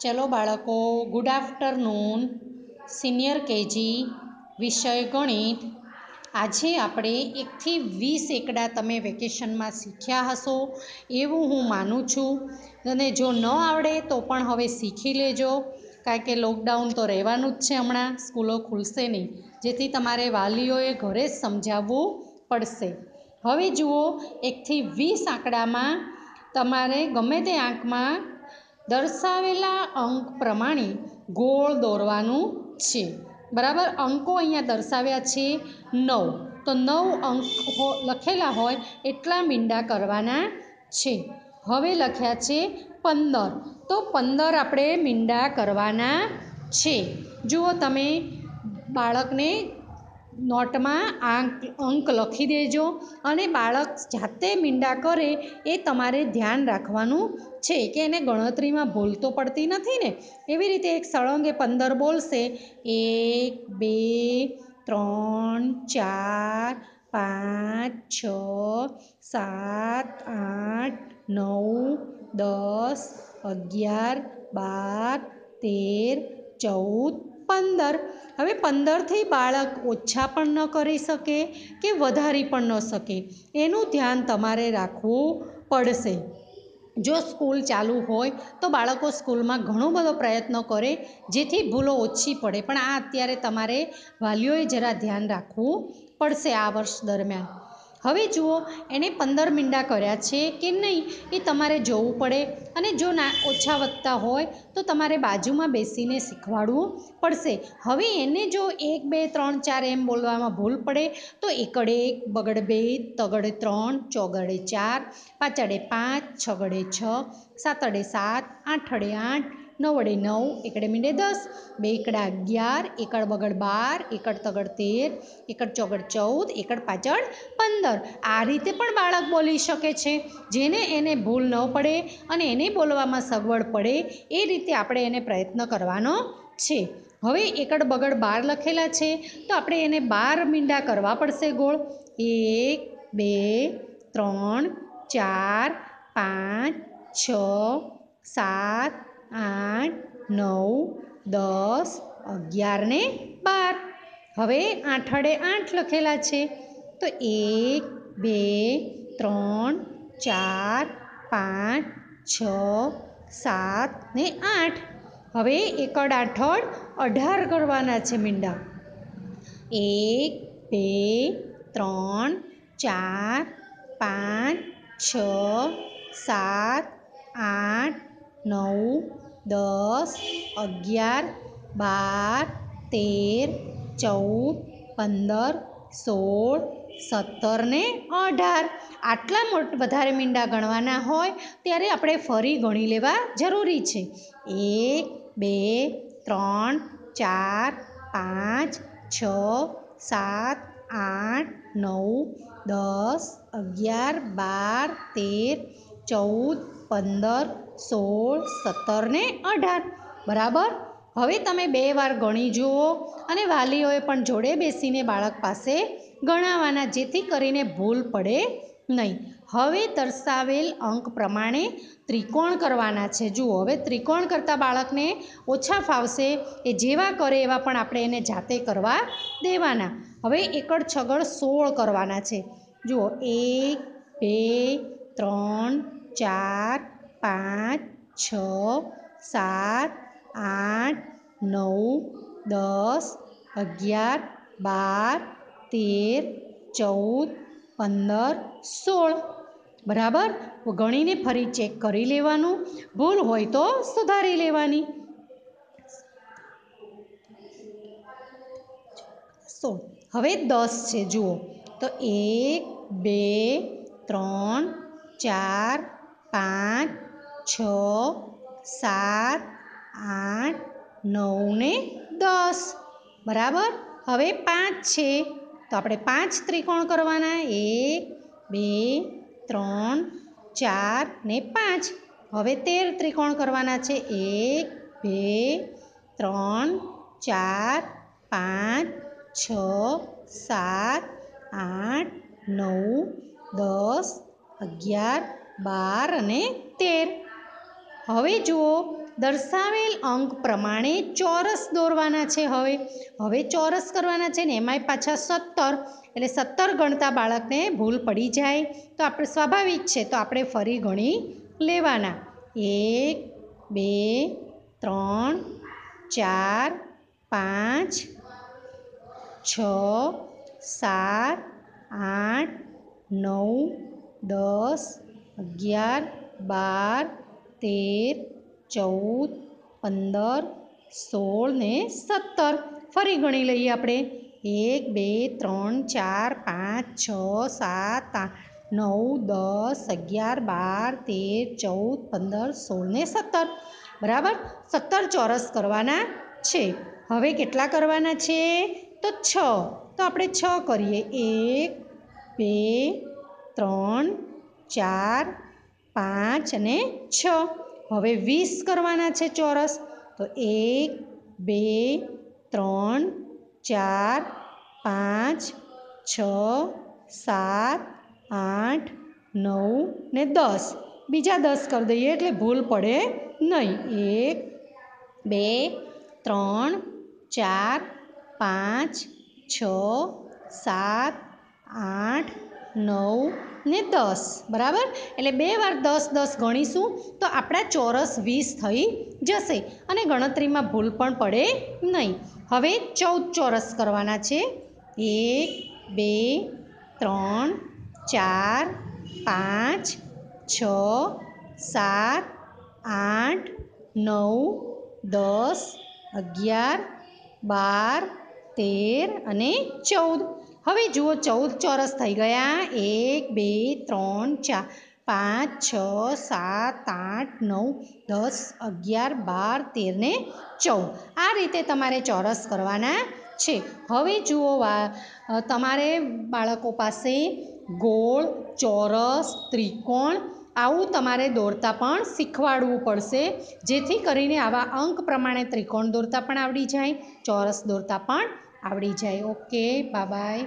ચલો બાળકો good afternoon senior KG, વિષય ગણિત. આજે આપણે એકથી વીસ એકડા તમે વેકેશનમાં શીખ્યા હશો, એવું હું માનું છું. અને જો ન આવડે તો પણ હવે શીખી લેજો, કારણ કે લોકડાઉન તો રહેવાનું જ છે હમણાં, સ્કૂલો ખુલશે નહીં. જેથી તમારે વાલીઓએ ઘરે જ સમજાવવું પડશે. હવે જુઓ, એકથી વીસ આંકડામાં તમારે ગમે તે આંકમાં દર્શાવેલા અંક પ્રમાણે ગોળ દોરવાનું છે. બરાબર? અંકો અહીંયા દર્શાવ્યા છે નવ. તો નવ અંક લખેલા હોય એટલા મીંડા કરવાના છે. હવે લખ્યા છે પંદર. તો પંદર આપણે મીંડા કરવાના છે. જુઓ તમે બાળકને નોટમાં આંક, અંક લખી દેજો અને બાળક જાતે મીંડા કરે એ તમારે ધ્યાન રાખવાનું છે કે એને ગણતરીમાં ભૂલ તો પડતી નથી ને? એવી રીતે એક સળંગે પંદર બોલશે. એક, બે, ત્રણ, ચાર, પાંચ, છ, સાત, આઠ, નવ, દસ, અગિયાર, બાર, તેર, ચૌદ પંદર. હવે પંદરથી બાળક ઓછા પણ ન કરી શકે કે વધારી પણ ન શકે? એનું ધ્યાન તમારે રાખવું પડશે. જો સ્કૂલ ચાલુ હોય તો બાળકો સ્કૂલમાં ઘણો બધો પ્રયત્ન કરે, જેથી ભૂલો ઓછી પડે. પણ આ અત્યારે તમારે વાલીઓએ જરા ધ્યાન રાખવું પડશે આ વર્ષ દરમિયાન. હવે જુઓ, એણે પંદર મીંડા કર્યા છે કે નહીં એ તમારે જોવું પડે. અને જો ના ઓછા વધતા હોય, તો તમારે બાજુમાં બેસીને શીખવાડવું પડશે. હવે એને જો એક, બે, ત્રણ, ચાર એમ બોલવામાં ભૂલ પડે, તો એકડે એક, બગડ બે, તગડે ત્રણ, ચોગડે ચાર, પાછળે પાંચ, છગડે છ, સાતડે સાત, આઠડે આઠ નવડે નવ, એકડે મીંડે દસ, બે એકડા અગિયાર, એકડ બગડ બાર, એકડ તગડ તેર, એકડ ચોગડ ચૌદ, એકડ પાછળ પંદર. આ રીતે પણ બાળક બોલી શકે છે. જેને એને ભૂલ ન પડે અને એને બોલવામાં સગવડ પડે, એ રીતે આપણે એને પ્રયત્ન કરવાનો છે. હવે એકડ બગડ બાર લખેલા છે, તો આપણે એને બાર મીંડા કરવા પડશે ગોળ. એક, બે, ત્રણ, ચાર, પાંચ, છ, સાત આઠ, નવ, દસ, અગિયાર ને બાર. હવે આઠડે આઠ લખેલા છે. તો એક, બે, ત્રણ, ચાર, પાંચ, છ, સાત ને આઠ. હવે એકડ આઠડ અઢાર કરવાના છે મીંડા. એક, બે, ત્રણ, ચાર, પાંચ, છ, સાત, આઠ નવ, દસ, અગિયાર, બાર, તેર, ચૌદ, પંદર, સોળ, સત્તર ને અઢાર. આટલા મોટ, વધારે મીંડા ગણવાના હોય ત્યારે આપણે ફરી ગણી લેવા જરૂરી છે. એક, બે, ત્રણ, ચાર, પાંચ, છ, સાત, આઠ, નવ, દસ, અગિયાર, બાર, તેર ચૌદ, પંદર, સોળ, સત્તર ને અઢાર. બરાબર? હવે તમે બે વાર ગણી જુઓ અને વાલીઓએ પણ જોડે બેસીને બાળક પાસે ગણાવવાના જેથી કરીને ભૂલ પડે નહીં. હવે દર્શાવેલ અંક પ્રમાણે ત્રિકોણ કરવાના છે. જુઓ, હવે ત્રિકોણ કરતાં બાળકને ઓછા ફાવશે એ જેવા કરે એવા પણ આપણે એને જાતે કરવા દેવાના. હવે એકડ છગડ સોળ કરવાના છે. જુઓ, એક, બે ત્રણ, ચાર, પાંચ, છ, સાત, આઠ, નવ, દસ, અગિયાર, બાર, તેર, ચૌદ, પંદર, સોળ. બરાબર? ગણીને ફરી ચેક કરી લેવાનું. ભૂલ હોય તો સુધારી લેવાની. સોળ. હવે દસ છે, જુઓ. તો એક, બે, ત્રણ ચાર, પાંચ, છ, સાત, આઠ, નવ ને દસ. બરાબર? હવે પાંચ છે. તો આપણે પાંચ ત્રિકોણ કરવાના. એક, બે, ત્રણ, ચાર ને પાંચ. હવે તેર ત્રિકોણ કરવાના છે. એક, બે, ત્રણ, ચાર, પાંચ, છ, સાત, આઠ, નવ, દસ અગિયાર, બાર અને તેર. હવે જુઓ, દર્શાવેલ અંક પ્રમાણે ચોરસ દોરવાના છે હવે. હવે ચોરસ કરવાના છે ને, એમાંય પાછા સત્તર. એટલે સત્તર ગણતા બાળકને ભૂલ પડી જાય. તો આપણે સ્વાભાવિક છે, તો આપણે ફરી ગણી લેવાના. એક, બે, ત્રણ, ચાર, પાંચ, છ, સાત, આઠ, નવ દસ, અગિયાર, બાર, તેર, ચૌદ, પંદર, સોળ ને સત્તર. ફરી ગણી લઈએ આપણે. એક, બે, ત્રણ, ચાર, પાંચ, છ, સાત, આઠ, નવ, દસ, અગિયાર, બાર, તેર, ચૌદ, પંદર, સોળ ને સત્તર. બરાબર? સત્તર ચોરસ કરવાના છે. હવે કેટલા કરવાના છે? તો છ. તો આપણે છ કરીએ. એક, બે ત્રણ, ચાર, પાંચ અને છ. હવે વીસ કરવાના છે ચોરસ. તો એક, બે, ત્રણ, ચાર, પાંચ, છ, સાત, આઠ, નવ ને દસ. બીજા દસ કરી દઈએ એટલે ભૂલ પડે નહીં. એક, બે, ત્રણ, ચાર, પાંચ, છ, સાત, આઠ નવ ને દસ, બરાબર? એટલે બે વાર દસ દસ ગણીશું, તો આપણા ચોરસ વીસ થઈ જશે અને ગણતરીમાં ભૂલ પણ પડે નહીં. હવે ચૌદ ચોરસ કરવાના છે. એક, બે, ત્રણ, ચાર, પાંચ, છ, સાત, આઠ, નવ, દસ, અગિયાર, બાર, તેર અને ચૌદ. હવે જુઓ ચૌદ ચોરસ થઈ ગયા. એક, બે, ત્રણ, ચાર, પાંચ, છ, સાત, આઠ, નવ, દસ, અગિયાર, બાર, તેર ને ચૌદ. આ રીતે તમારે ચોરસ કરવાના છે. હવે જુઓ તમારે બાળકો પાસે ગોળ, ચોરસ, ત્રિકોણ આવું તમારે દોરતા પણ શીખવાડવું પડશે. જેથી કરીને આવા અંક પ્રમાણે ત્રિકોણ દોરતા પણ આવડી જાય, ચોરસ દોરતા પણ આવડી જાય. Okay bye